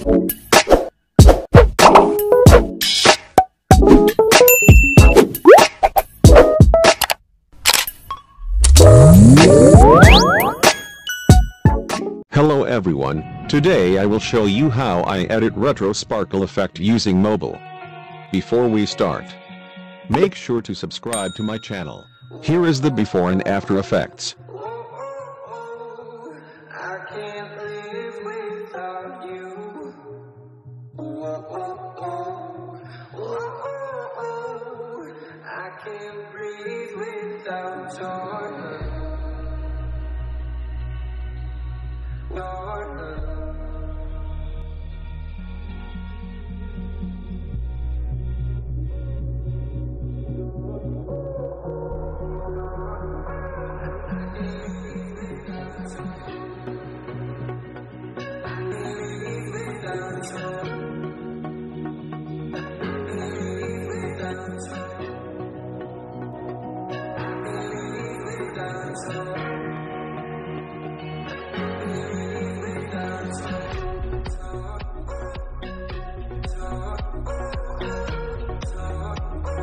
Hello everyone, today I will show you how I edit retro sparkle effect using mobile. Before we start, make sure to subscribe to my channel. Here is the before and after effects.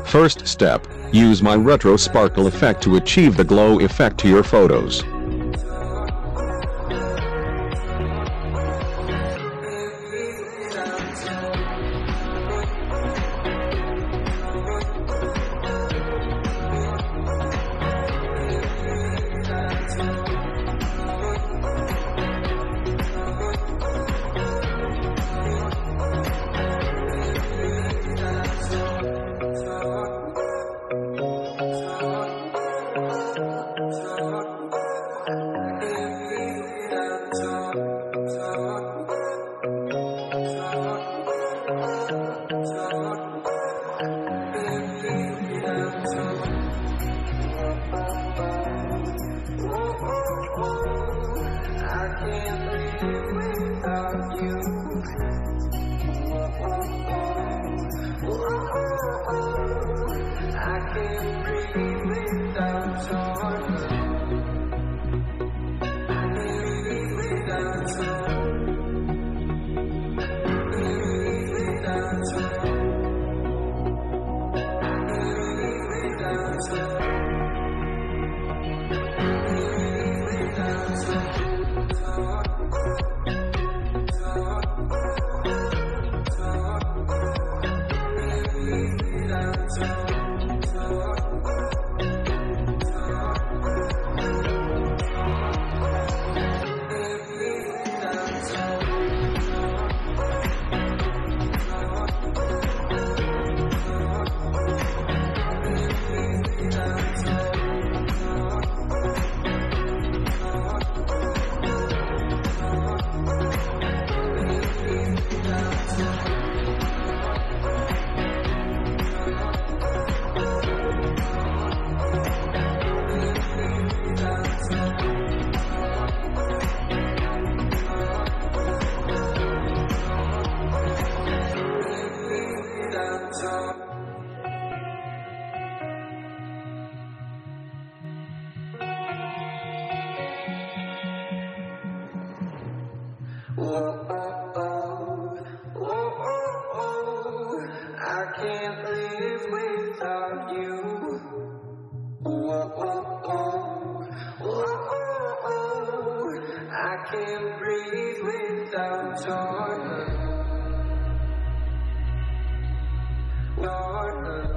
First step, use my retro sparkle effect to achieve the glow effect to your photos. I can't breathe can't live without you. Whoa, whoa, I can't breathe without you. I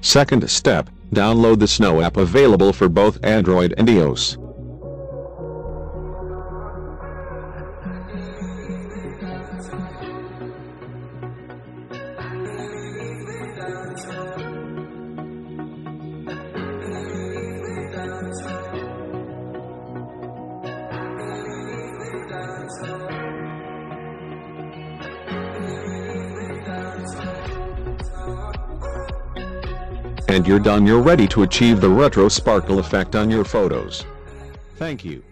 Second step, download the Snow app available for both Android and iOS. And you're done you're ready to achieve the retro sparkle effect on your photos. Thank you.